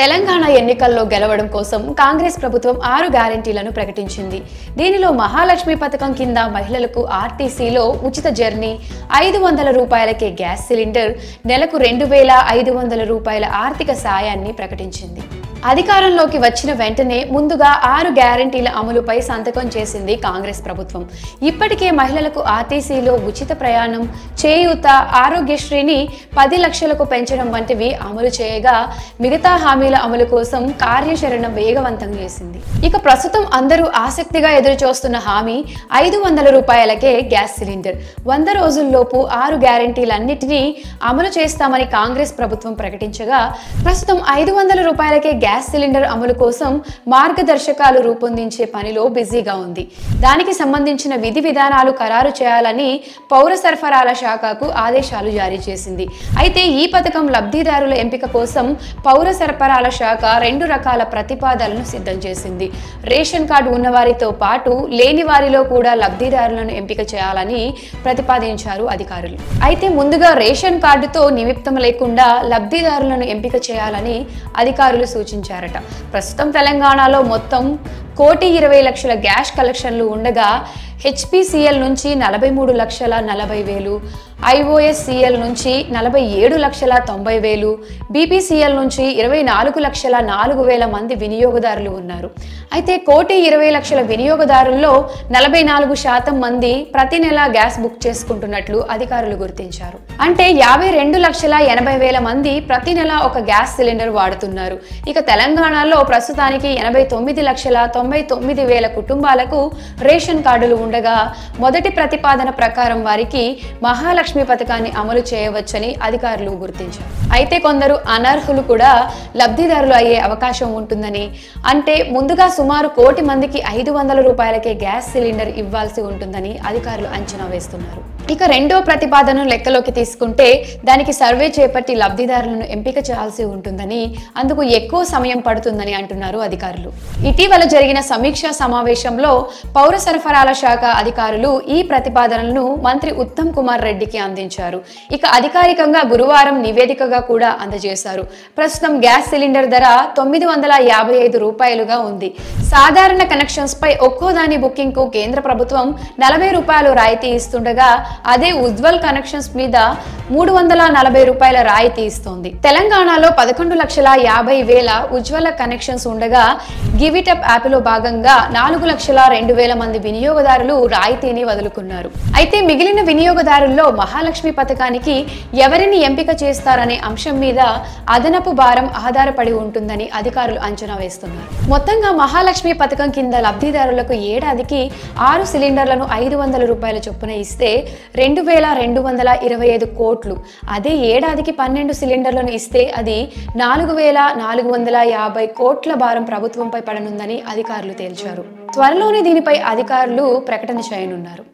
తెలంగాణ ఎన్నికల్లో గెలవడం కోసం కాంగ్రెస్ ప్రభుత్వం ఆరు గ్యారంటీలను ప్రకటించింది. దీనిలో మహాలక్ష్మి పథకం కింద మహిళలకు ఆర్టీసీలో ఉచిత జర్నీ ఐదు వందల రూపాయలకే గ్యాస్ సిలిండర్ నెలకు రెండు వేల ఐదు వందల రూపాయల ఆర్థిక సాయాన్ని ప్రకటించింది. అధికారంలోకి వచ్చిన వెంటనే ముందుగా ఆరు గ్యారంటీల అమలుపై సంతకం చేసింది కాంగ్రెస్ ప్రభుత్వం. ఇప్పటికే మహిళలకు ఆర్టీసీలో ఉచిత ప్రయాణం చేయూత ఆరోగ్యశ్రీని పది లక్షలకు పెంచడం వంటివి అమలు చేయగా మిగతా హామీల అమలు కోసం కార్యాచరణ వేగవంతం చేసింది. ఇక ప్రస్తుతం అందరూ ఆసక్తిగా ఎదురుచూస్తున్న హామీ ఐదు వందల రూపాయలకే గ్యాస్ సిలిండర్. వంద రోజుల్లోపు ఆరు గ్యారంటీలన్నిటినీ అమలు చేస్తామని కాంగ్రెస్ ప్రభుత్వం ప్రకటించగా ప్రస్తుతం ఐదు వందల రూపాయలకే గ్యాస్ సిలిండర్ అమలు కోసం మార్గదర్శకాలు రూపొందించే పనిలో బిజీగా ఉంది. దానికి సంబంధించిన విధి విధానాలు ఖరారు చేయాలని పౌర సరఫరాల శాఖకు ఆదేశాలు జారీ చేసింది. అయితే ఈ పథకం లబ్ధిదారుల ఎంపిక కోసం పౌర సరఫరాల శాఖ రెండు రకాల ప్రతిపాదనలను సిద్ధం చేసింది. రేషన్ కార్డు ఉన్నవారితో పాటు లేని వారిలో కూడా లబ్ధిదారులను ఎంపిక చేయాలని ప్రతిపాదించారు అధికారులు. అయితే ముందుగా రేషన్ కార్డుతో నిమిత్తం లేకుండా లబ్ధిదారులను ఎంపిక చేయాలని అధికారులు సూచించారు. సూచించారట ప్రస్తుతం తెలంగాణలో మొత్తం కోటి ఇరవై లక్షల గ్యాస్ కలెక్షన్లు ఉండగా హెచ్పిసిఎల్ నుంచి నలభై మూడు లక్షల నలభై వేలు ఐఓఎస్సిఎల్ నుంచి నలభై ఏడు లక్షల తొంభై వేలు బీపీసీఎల్ నుంచి ఇరవై నాలుగు లక్షల నాలుగు వేల మంది వినియోగదారులు ఉన్నారు. అయితే కోటి ఇరవై లక్షల వినియోగదారుల్లో నలభై నాలుగు శాతం మంది ప్రతి నెల గ్యాస్ బుక్ చేసుకుంటున్నట్లు అధికారులు గుర్తించారు. అంటే యాభై రెండు లక్షల ఎనభై వేల మంది ప్రతి నెల ఒక గ్యాస్ సిలిండర్ వాడుతున్నారు. ఇక తెలంగాణలో ప్రస్తుతానికి ఎనభై తొమ్మిది లక్షల తొంభై తొమ్మిది వేల కుటుంబాలకు రేషన్ కార్డులు ఉండగా మొదటి ప్రతిపాదన ప్రకారం వారికి మహాలక్ష్మి పథకాన్ని అమలు చేయవచ్చని అధికారులు గుర్తించారు. అయితే కొందరు అనర్హులు కూడా లబ్ధిదారులు అయ్యే అవకాశం ఉంటుందని అంటే ముందుగా సుమారు కోటి మందికి ఐదు వందల రూపాయలకే గ్యాస్ సిలిండర్ ఇవ్వాల్సి ఉంటుందని అధికారులు అంచనా వేస్తున్నారు. ఇక రెండో ప్రతిపాదనను లెక్కలోకి తీసుకుంటే దానికి సర్వే చేపట్టి లబ్ధిదారులను ఎంపిక చేయాల్సి ఉంటుందని అందుకు ఎక్కువ సమయం పడుతుందని అంటున్నారు అధికారులు. ఇటీవల జరిగిన సమీక్షా సమావేశంలో పౌర సరఫరాల శాఖ అధికారులు ఈ ప్రతిపాదనలను మంత్రి ఉత్తమ్ కుమార్ రెడ్డికి అందించారు. ఇక అధికారికంగా గురువారం నివేదికగా కూడా అందజేశారు. ప్రస్తుతం గ్యాస్ సిలిండర్ ధర తొమ్మిది వందల యాభై ఐదు రూపాయలుగా ఉంది. సాధారణ కనెక్షన్స్ పై ఒక్కో దాని బుకింగ్కు కేంద్ర ప్రభుత్వం నలభై రూపాయలు రాయితీ ఇస్తుండగా అదే ఉజ్వల్ కనెక్షన్స్ మీద మూడు వందల నలభై రూపాయల రాయితీ ఇస్తోంది. తెలంగాణలో పదకొండు లక్షల యాభై వేల ఉజ్వల కనెక్షన్స్ ఉండగా గివిటప్ యాప్లో భాగంగా నాలుగు లక్షల రెండు వేల మంది వినియోగదారులు రాయితీని వదులుకున్నారు. అయితే మిగిలిన వినియోగదారుల్లో మహాలక్ష్మి పథకానికి ఎవరిని ఎంపిక చేస్తారనే అంశం మీద అదనపు భారం ఆధారపడి ఉంటుందని అధికారులు అంచనా వేస్తున్నారు. మొత్తంగా మహాలక్ష్మి పథకం కింద లబ్ధిదారులకు ఏడాదికి ఆరు సిలిండర్లను ఐదు వందల రూపాయల చొప్పున ఇస్తే రెండు వేల రెండు వందల ఇరవై ఐదు కోట్లు. అదే ఏడాదికి పన్నెండు సిలిండర్లను ఇస్తే అది నాలుగు వేల నాలుగు వందల యాభై కోట్ల భారం ప్రభుత్వంపై పడనుందని అధికారులు తేల్చారు. త్వరలోనే దీనిపై అధికారులు ప్రకటన చేయనున్నారు.